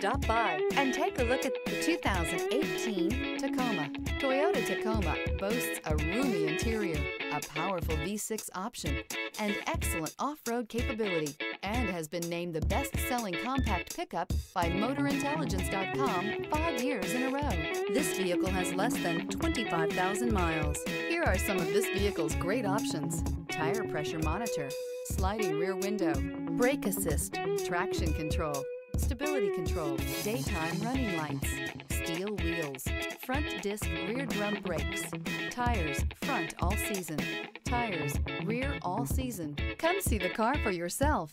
Stop by and take a look at the 2018 Tacoma. Toyota Tacoma boasts a roomy interior, a powerful V6 option, and excellent off-road capability, and has been named the best-selling compact pickup by MotorIntelligence.com five years in a row. This vehicle has less than 25,000 miles. Here are some of this vehicle's great options. Tire pressure monitor, sliding rear window, brake assist, traction control, stability control, daytime running lights, steel wheels, front disc rear drum brakes, tires front all season, tires rear all season. Come see the car for yourself.